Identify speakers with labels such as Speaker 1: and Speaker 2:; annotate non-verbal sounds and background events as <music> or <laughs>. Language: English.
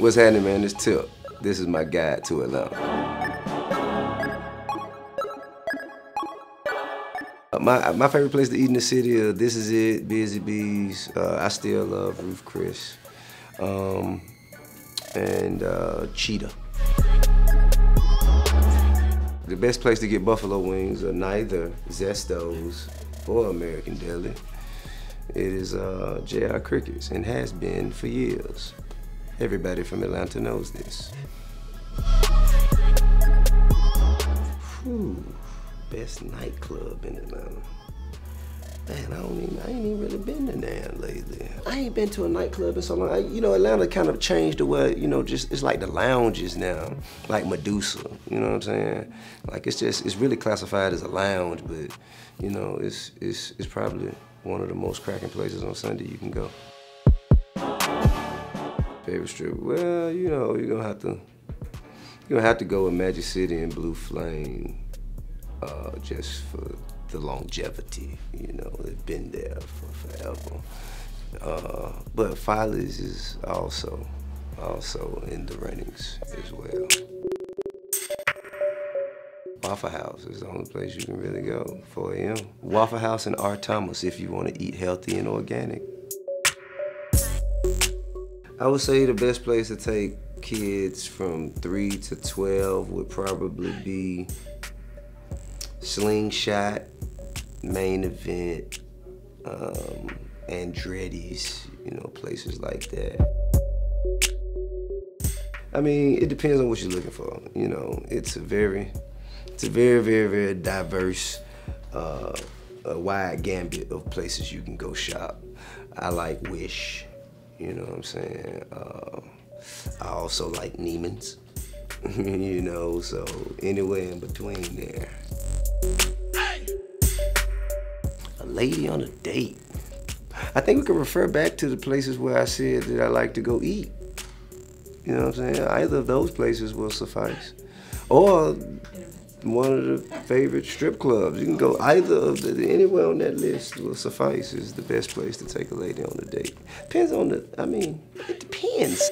Speaker 1: What's happening, man? This Tip. This is my guide to Atlanta. Uh, My, my favorite place to eat in the city, uh, This Is It, Busy Bees, uh, I Still Love Ruth Chris, um, and uh, Cheetah. The best place to get buffalo wings are neither Zesto's or American Deli. It is uh, J.R. Crickets and has been for years. Everybody from Atlanta knows this. Whew, best nightclub in Atlanta. Man, I don't even, I ain't even really been to there lately. I ain't been to a nightclub in so long. I, you know, Atlanta kind of changed the way, you know, just, it's like the lounges now, like Medusa, you know what I'm saying? Like it's just, it's really classified as a lounge, but, you know, it's, it's, it's probably one of the most cracking places on Sunday you can go. Favorite strip? Well, you know, you're gonna have to, you're gonna have to go with Magic City and Blue Flame, uh, just for the longevity. You know, they've been there for forever. Uh, but Follies is also, also in the runnings as well. Waffle House is the only place you can really go, 4 a.m. Waffle House and R. Thomas if you want to eat healthy and organic. I would say the best place to take kids from 3 to 12 would probably be Slingshot, Main Event, um, Andretti's, you know, places like that. I mean, it depends on what you're looking for. You know, it's a very, it's a very, very, very diverse, uh, a wide gambit of places you can go shop. I like Wish, you know what I'm saying? Uh, I also like Neiman's, <laughs> you know, so anywhere in between there. A lady on a date. I think we can refer back to the places where I said that I like to go eat. You know what I'm saying? Either of those places will suffice. Or one of the favorite strip clubs. You can go either of the, anywhere on that list will suffice is the best place to take a lady on a date. Depends on the, I mean, it depends.